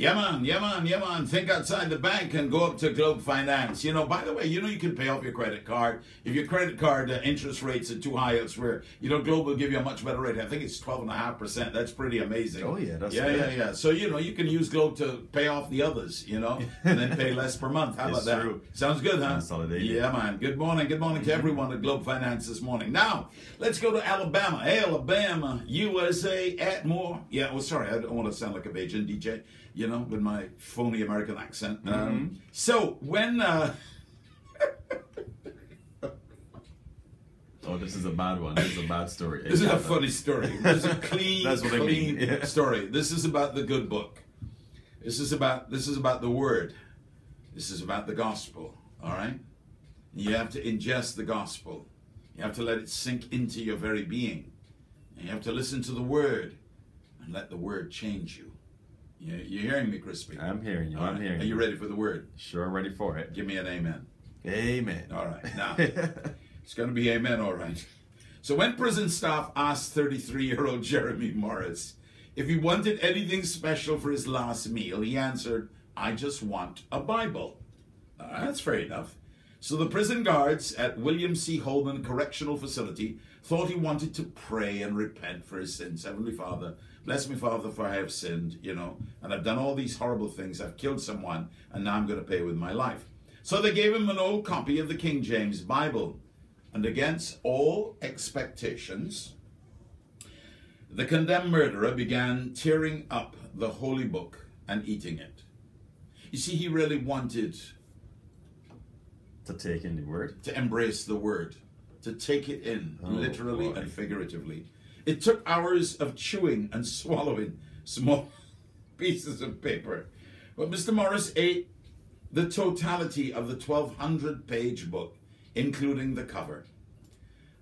Yeah, man, yeah, man, yeah, man. Think outside the bank and go up to Globe Finance. You know, by the way, you know you can pay off your credit card. If your credit card uh, interest rates are too high elsewhere, you know, Globe will give you a much better rate. I think it's 12.5%. That's pretty amazing. Oh, yeah, that's Yeah, yeah, yeah. So, you know, you can use Globe to pay off the others, you know, and then pay less per month. How about that? true. Sounds good, huh? Consolidated. Yeah, man. Good morning. Good morning to everyone at Globe Finance this morning. Now, let's go to Alabama. Hey, Alabama, USA, at more. Yeah, well, sorry, I don't want to sound like a Bajan DJ, you know, with my phony American accent. Mm-hmm. Um, so, when. Uh, Oh, this is a bad one. This is a bad story. This is a funny story. This is a clean, That's what I clean mean, yeah. story. This is about the good book. This is about this is about the word. This is about the gospel. All right. You have to ingest the gospel. You have to let it sink into your very being. And you have to listen to the word and let the word change you. You you hearing me, Crispy? I'm hearing you. All I'm right. hearing Are you ready for the word? Sure, ready for it. Give me an amen. Amen. All right. Now, it's going to be amen, all right. So when prison staff asked 33-year-old Jeremy Morris if he wanted anything special for his last meal, he answered, I just want a Bible. Uh, that's fair enough. So the prison guards at William C. Holman Correctional Facility thought he wanted to pray and repent for his sins. Heavenly Father, bless me, Father, for I have sinned, you know, and I've done all these horrible things. I've killed someone, and now I'm going to pay with my life. So they gave him an old copy of the King James Bible. And against all expectations, the condemned murderer began tearing up the holy book and eating it. You see, he really wanted to take in the word. to embrace the word, to take it in, Oh, literally boy. and figuratively. It took hours of chewing and swallowing small pieces of paper. But Mr. Morris ate the totality of the 1200 page book, including the cover.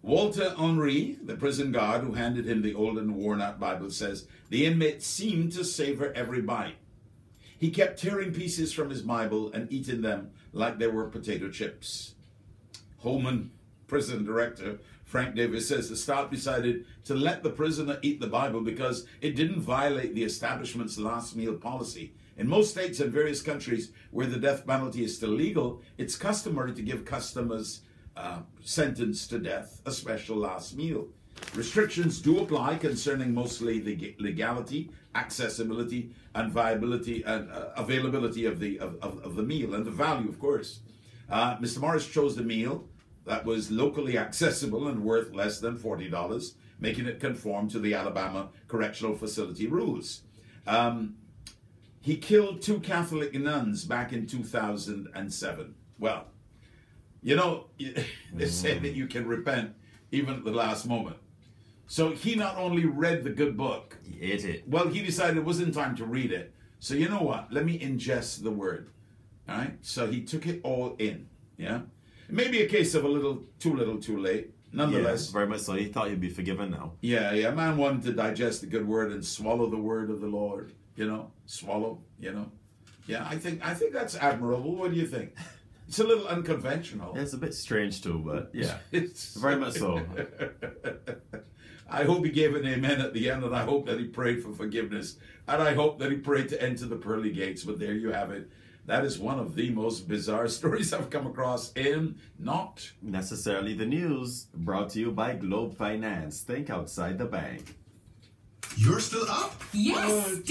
Walter Henri, the prison guard who handed him the old and worn out Bible, says the inmate seemed to savor every bite. He kept tearing pieces from his Bible and eating them like they were potato chips. Holman prison director Frank Davis says the staff decided to let the prisoner eat the Bible because it didn't violate the establishment's last meal policy. In most states and various countries where the death penalty is still legal, it's customary to give customers uh, sentenced to death a special last meal. Restrictions do apply concerning mostly the legality, accessibility, and viability and uh, availability of the of, of, of the meal and the value, of course. Uh, Mr. Morris chose the meal that was locally accessible and worth less than $40, making it conform to the Alabama Correctional Facility rules. Um, he killed two Catholic nuns back in 2007. Well, you know, they say that you can repent even at the last moment. So he not only read the good book, He ate it. well, he decided it wasn't time to read it. So you know what? Let me ingest the word. All right. So he took it all in. Yeah. It may be a case of a little too little, too late. Nonetheless, Yes, very much so. He thought he'd be forgiven now. yeah, yeah. Man wanted to digest the good word and swallow the word of the Lord. You know, swallow. You know. Yeah, I think I think that's admirable. What do you think? It's a little unconventional. Yeah, It's a bit strange too, but yeah, It's very much so. I hope he gave an amen at the end, and I hope that he prayed for forgiveness, and I hope that he prayed to enter the pearly gates. But there you have it. That is one of the most bizarre stories I've come across in not Necessarily the news brought to you by Globe Finance. Think outside the bank. You're still up? Yes. Uh,